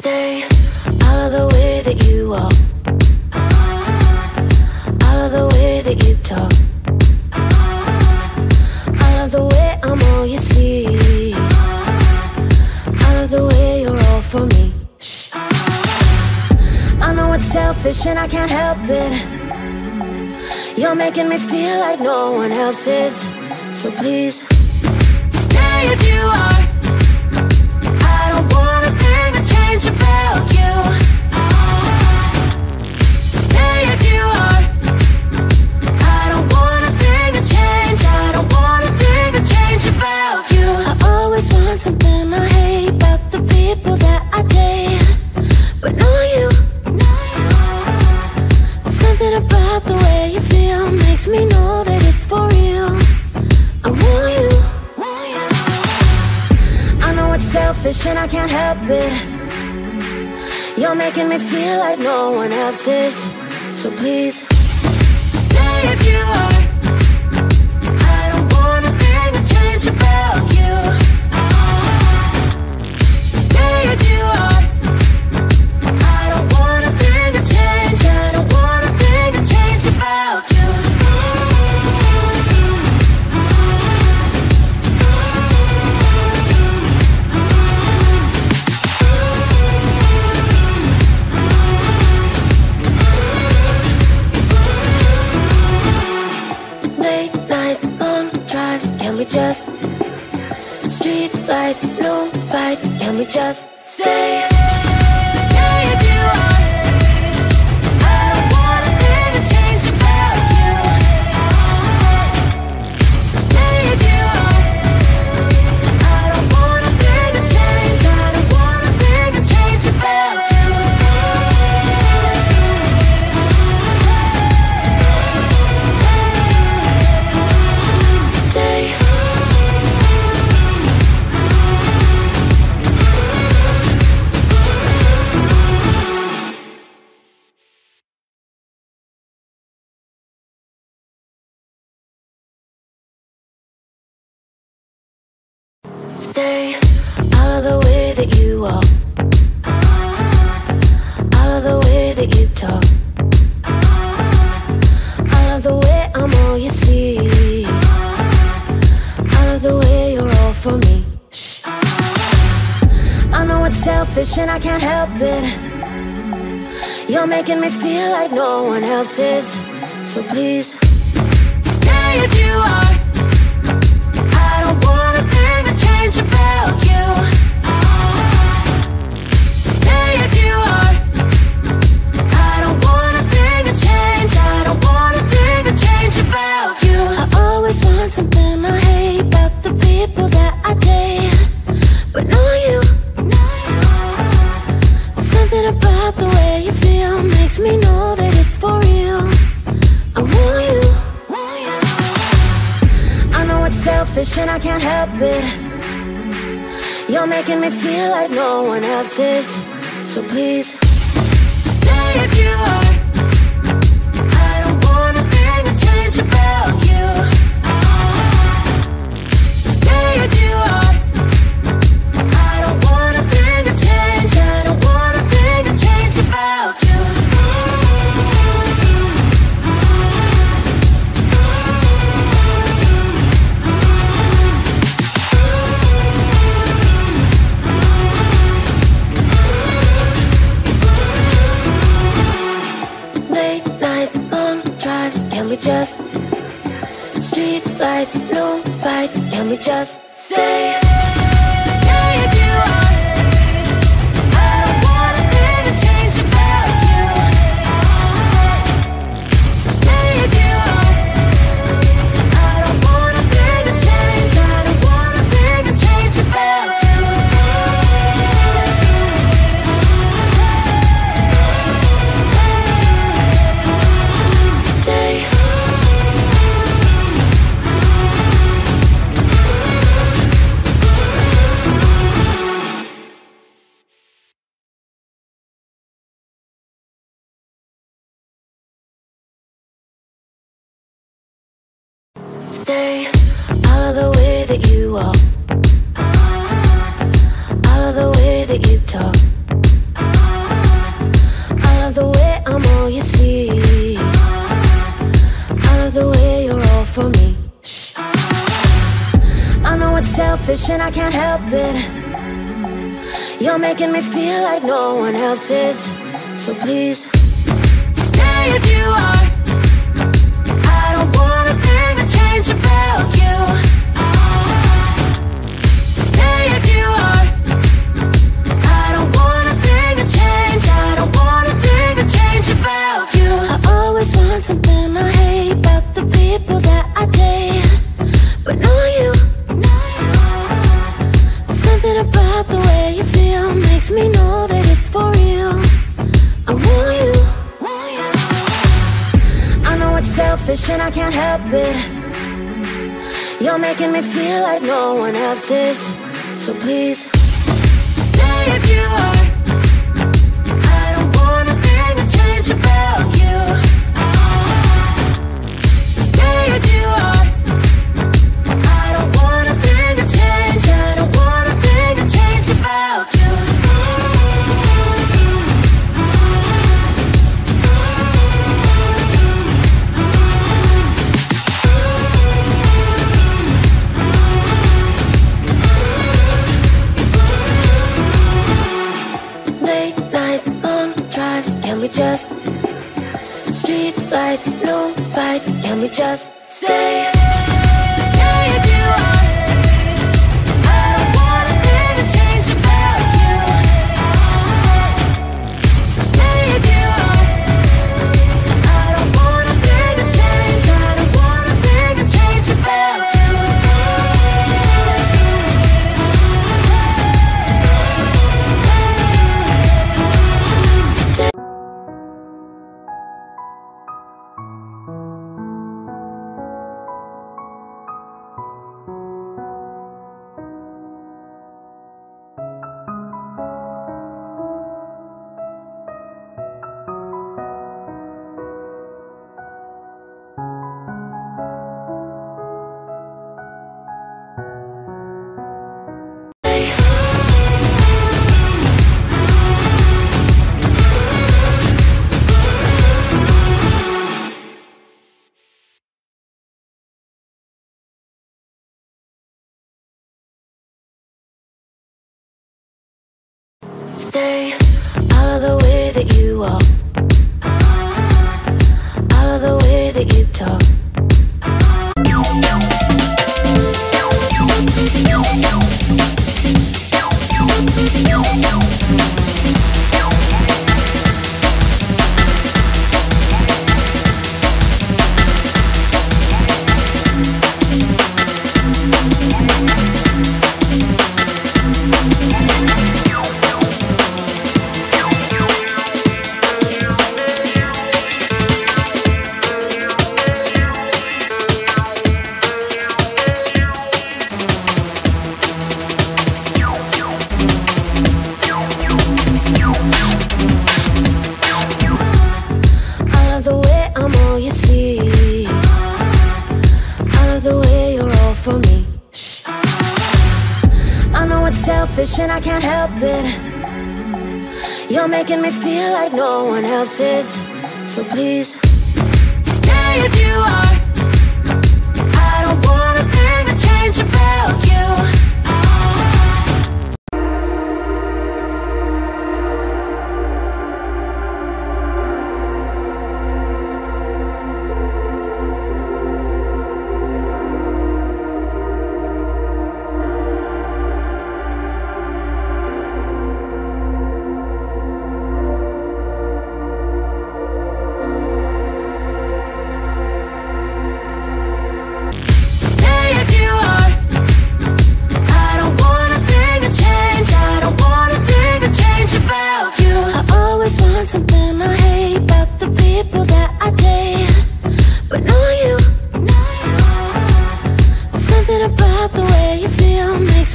Stay out of the way that you walk. Out of the way that you talk. Out of the way I'm all you see. Out of the way you're all for me. Shh. I know it's selfish and I can't help it. You're making me feel like no one else is. So please, stay as you are. Selfish and I can't help it. You're making me feel like no one else is. So please, stay as you are. Just Street lights, no fights, can we just stay? Stay Stay out of the way that you walk. Out of the way that you talk. Out of the way I'm all you see. Out of the way you're all for me. Shh. I know it's selfish and I can't help it. You're making me feel like no one else is. So please, stay as you are. Always want something I hate about the people that I date, but no you. Something about the way you feel makes me know that it's for real. I want you. I know it's selfish and I can't help it. You're making me feel like no one else is. So please, stay as you are. Just Street lights, no fights, can we just stay? Stay stay out of the way that you walk, out of the way that you talk, out of the way I'm all you see, out of the way you're all for me. I know it's selfish and I can't help it. You're making me feel like no one else is, so please stay as you are about you. Ah, stay as you are. I don't want a thing to change. I don't want a thing to change about you. I always want something I hate about the people that I date, but not you. Something about the way you feel makes me know that it's for real. I want you. I know it's selfish and I can't help it. Making me feel like no one else is. So please, stay as you are. Just Street lights, no fights, can we just stay? Stay So please, stay as you are. I don't want a thing to change about you.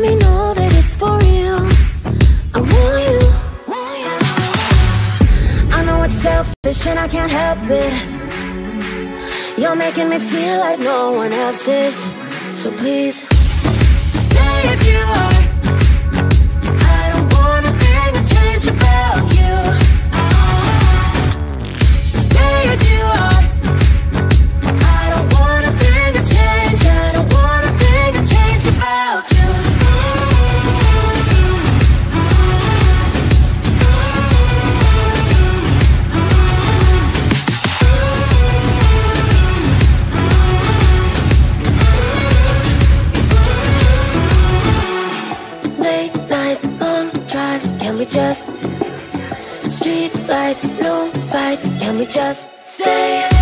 Me know that it's for real. I want you. I know it's selfish and I can't help it. You're making me feel like no one else is. So please, stay as you are. I don't want a thing to change about you. Just street lights, blue lights? Can we just? Stay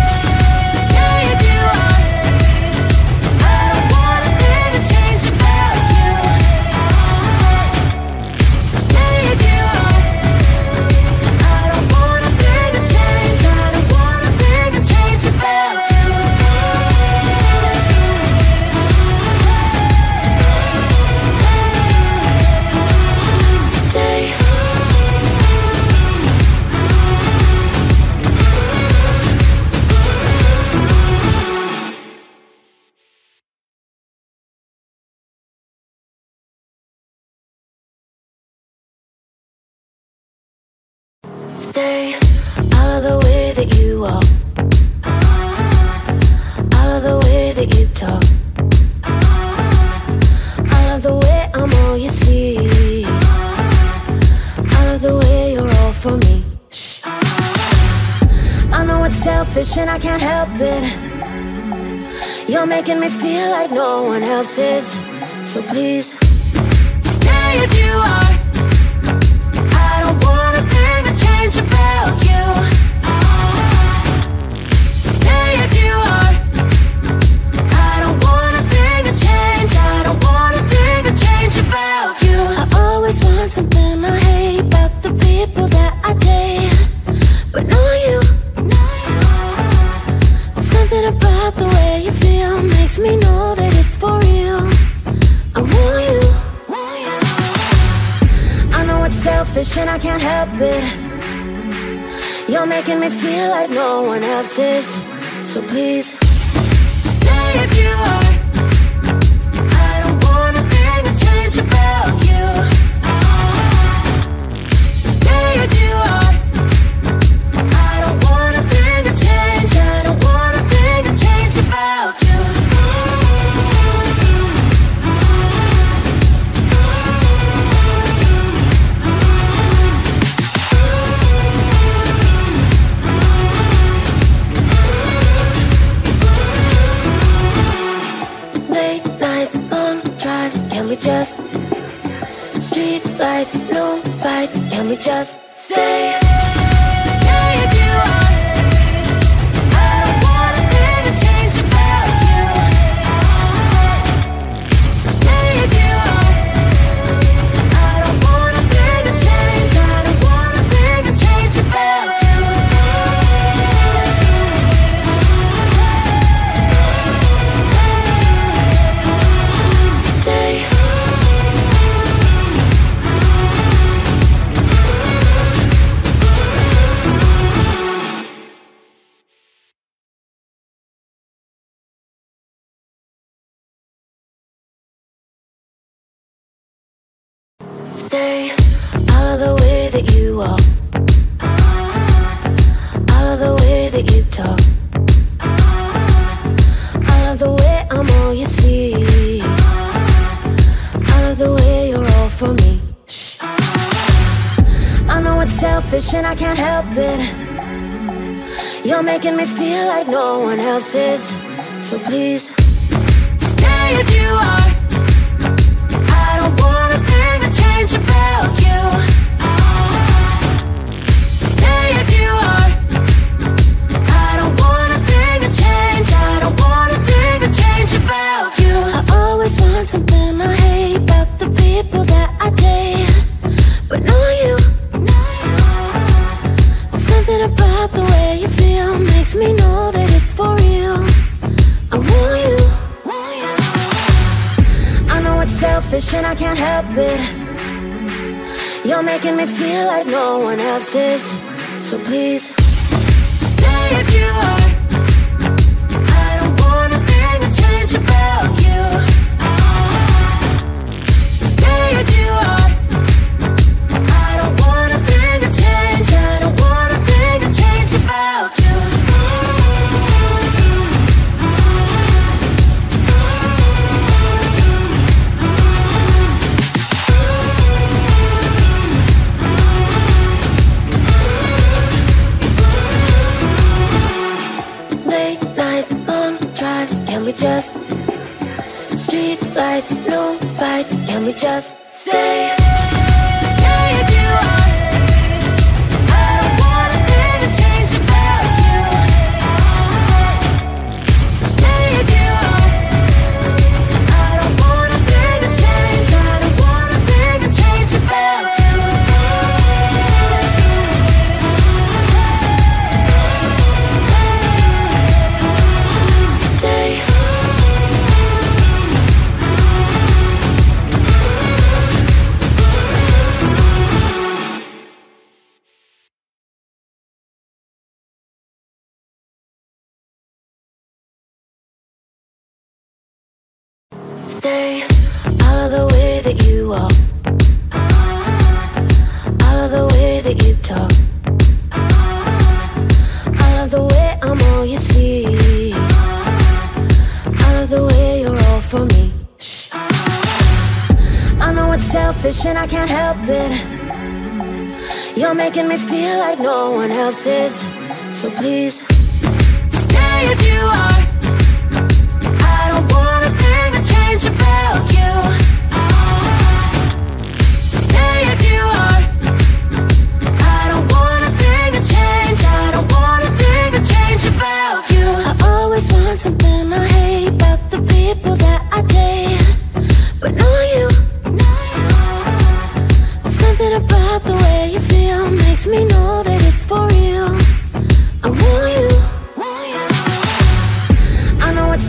Stay out of the way that you walk, out of the way that you talk, out of the way I'm all you see, out of the way you're all for me. Shh. I know it's selfish and I can't help it. You're making me feel like no one else is, so please stay as you are. Something I hate about the people that I date, but no you. Something about the way you feel makes me know that it's for real. I want you. I know it's selfish and I can't help it. You're making me feel like no one else is. So please, stay as you are. Just Street lights, blue lights, can we just? Stay Stay out of the way that you walk, out of the way that you talk, out of the way I'm all you see, out of the way you're all for me. Shh. I know it's selfish and I can't help it. You're making me feel like no one else is. So please, stay as you are. Selfish and I can't help it. You're making me feel like no one else is. So please, stay as you are. Lights, blue lights, can we just stay? Stay out of the way that you walk. Out of the way that you talk. Out of the way I'm all you see. Out of the way you're all for me. Shh. I know it's selfish and I can't help it. You're making me feel like no one else is. So please, stay as you are.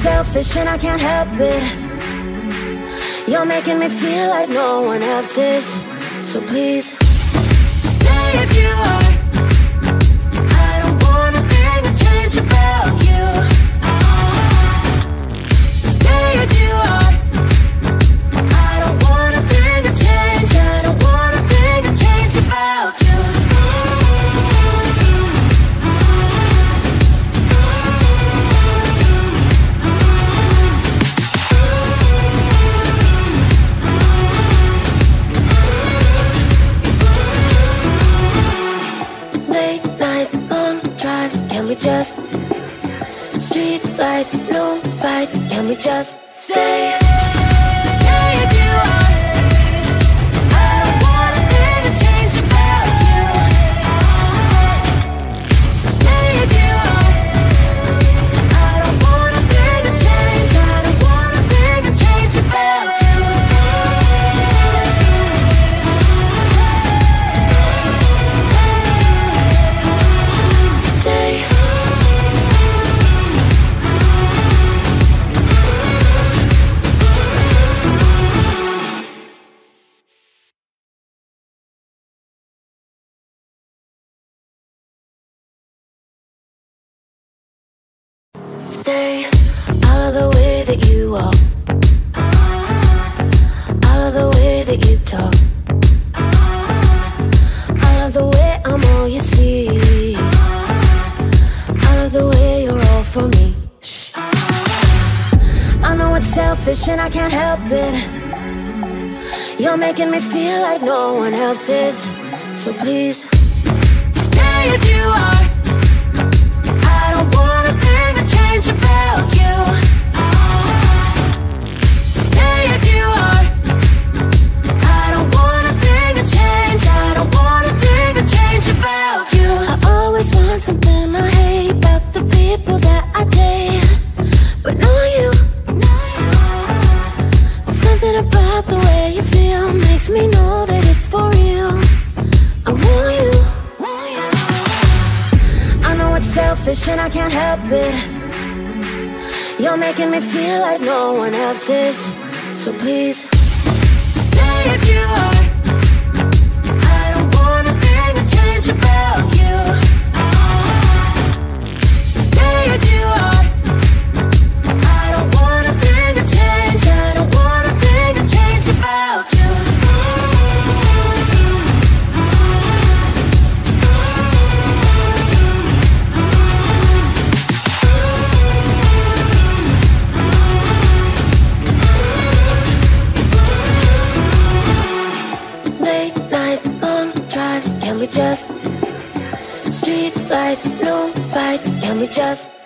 Selfish and I can't help it. You're making me feel like no one else is. So please, stay if you are. Lights, no fights, can we just stay? Stay Stay out of the way that you walk. Out of the way that you talk. Out of the way I'm all you see. Out of the way you're all for me. Shh. I know it's selfish and I can't help it. You're making me feel like no one else is. So please, stay as you are. Can't help it. You're making me feel like no one else is. So please, stay as you are. Just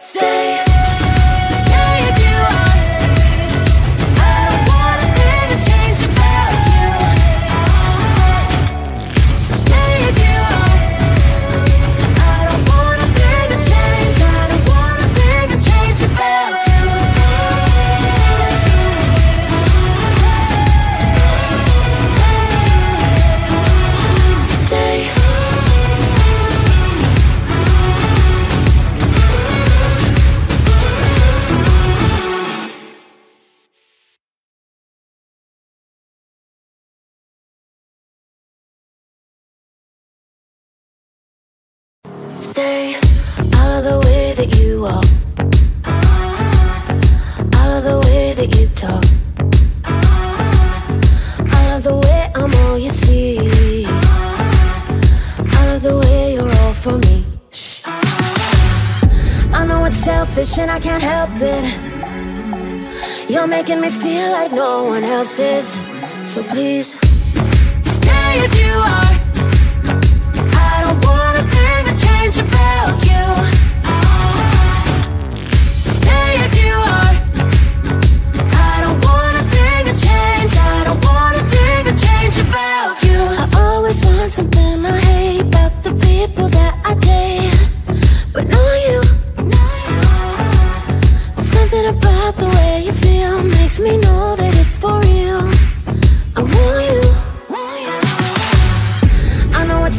Stay out of the way that you walk. Out of the way that you talk. Out of the way I'm all you see. I love the way you're all for me. Shh. I know it's selfish and I can't help it. You're making me feel like no one else is. So please, stay as you are.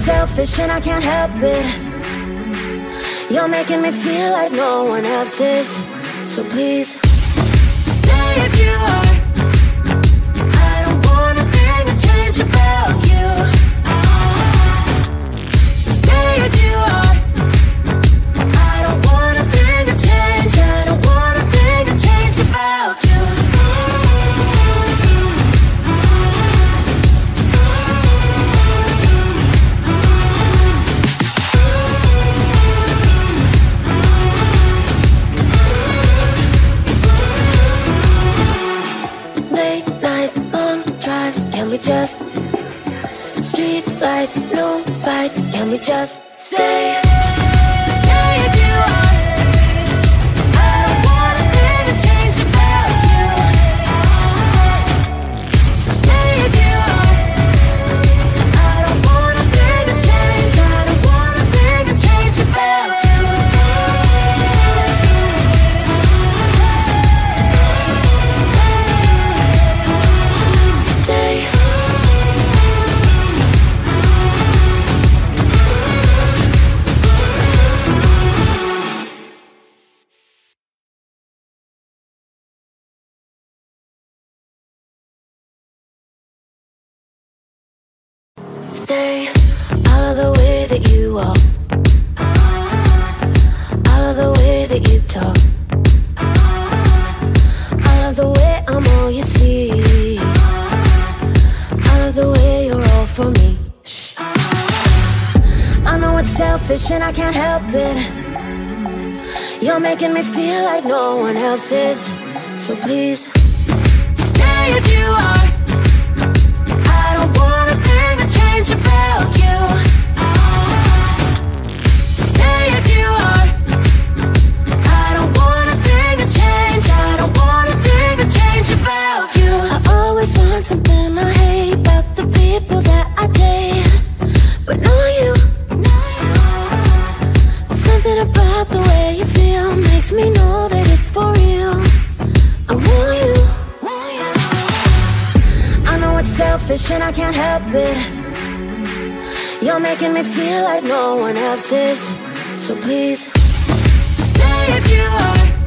Selfish and I can't help it. Making me feel like no one else is. So please, we just walk. I love the way that you talk. I love the way I'm all you see. I love the way you're all for me. I know it's selfish and I can't help it. You're making me feel like no one else is. So please, stay as you are. I don't want a thing to change about you. It. You're making me feel like no one else is. So please, stay as you are.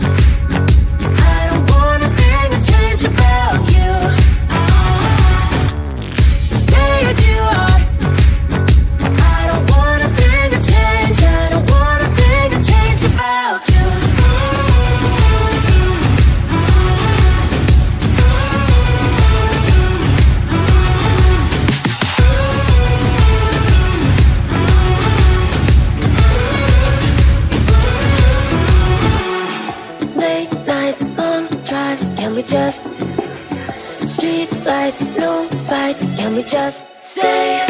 Lights, no fights, can we just stay?